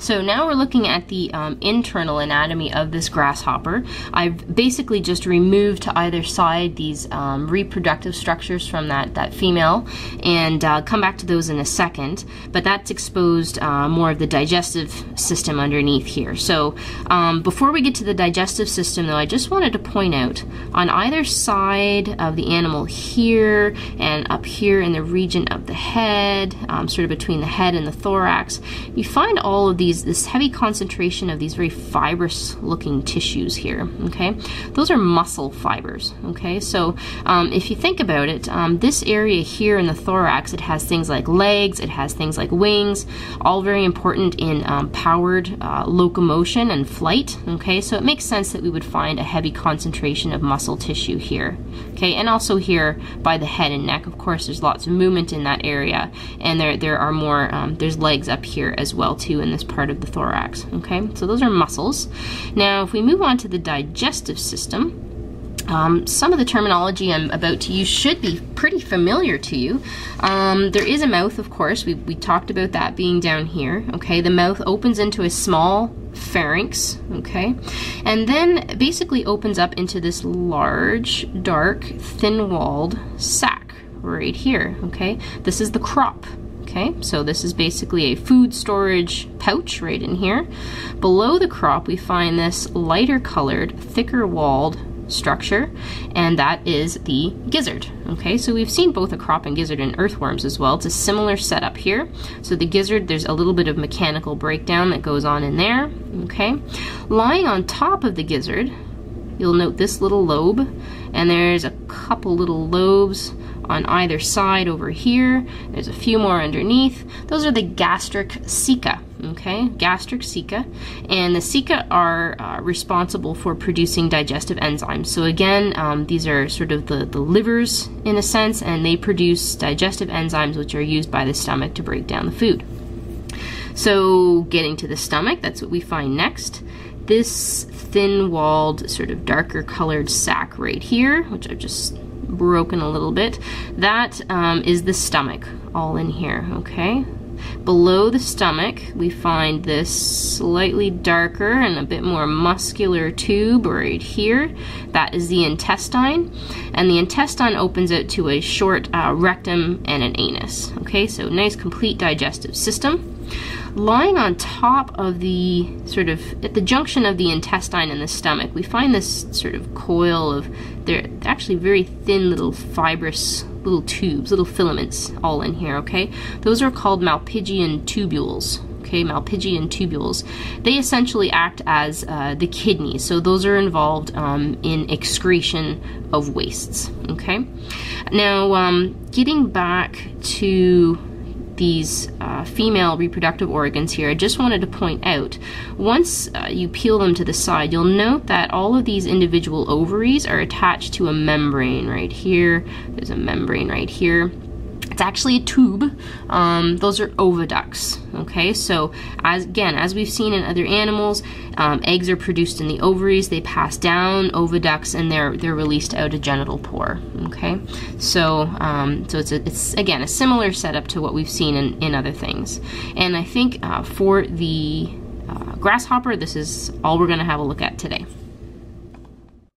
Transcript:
So now we're looking at the um, internal anatomy of this grasshopper. I've basically just removed to either side these um, reproductive structures from that, that female and uh, come back to those in a second, but that's exposed uh, more of the digestive system underneath here. So um, before we get to the digestive system though, I just wanted to point out on either side of the animal here and up here in the region of the head, um, sort of between the head and the thorax, you find all of these, this heavy concentration of these very fibrous looking tissues here, okay? Those are muscle fibers, okay? So um, if you think about it, um, this area here in the thorax, it has things like legs, it has things like wings, all very important in um, powered uh, locomotion and flight, okay? So it makes sense that we would find a heavy concentration of muscle tissue here, okay? And also here by the head and neck, of course, there's lots of movement in that area, and there, there are more, um, there's legs up here as well too in this part of the thorax, okay? So those are muscles. Now, if we move on to the digestive system, um, some of the terminology I'm about to use should be pretty familiar to you. Um, there is a mouth, of course. We, we talked about that being down here. Okay, the mouth opens into a small pharynx. Okay, and then basically opens up into this large, dark, thin-walled sac right here. Okay, this is the crop. Okay, so this is basically a food storage pouch right in here. Below the crop, we find this lighter colored, thicker walled structure, and that is the gizzard. Okay, so we've seen both a crop and gizzard in earthworms as well. It's a similar setup here. So the gizzard, there's a little bit of mechanical breakdown that goes on in there. Okay, lying on top of the gizzard, you'll note this little lobe, and there's a couple little lobes on either side over here. There's a few more underneath. Those are the gastric ceca, okay? Gastric ceca. And the ceca are uh, responsible for producing digestive enzymes. So again, um, these are sort of the, the livers in a sense, and they produce digestive enzymes which are used by the stomach to break down the food. So getting to the stomach, that's what we find next. This thin-walled, sort of darker colored sac right here, which I've just broken a little bit. That um, is the stomach all in here, okay? Below the stomach, we find this slightly darker and a bit more muscular tube right here. That is the intestine. And the intestine opens out to a short uh, rectum and an anus. Okay, so nice complete digestive system lying on top of the sort of at the junction of the intestine and the stomach, we find this sort of coil of they're actually very thin little fibrous little tubes, little filaments all in here, okay? Those are called Malpighian tubules. Okay, Malpighian tubules. They essentially act as uh, the kidney, so those are involved um, in excretion of wastes. Okay, now um, getting back to these uh, female reproductive organs here, I just wanted to point out, once uh, you peel them to the side, you'll note that all of these individual ovaries are attached to a membrane right here. There's a membrane right here. It's actually a tube. Um, those are oviducts. Okay, so as again, as we've seen in other animals, um, eggs are produced in the ovaries. They pass down oviducts, and they're they're released out a genital pore. Okay, so um, so it's a, it's again a similar setup to what we've seen in in other things. And I think uh, for the uh, grasshopper, this is all we're going to have a look at today.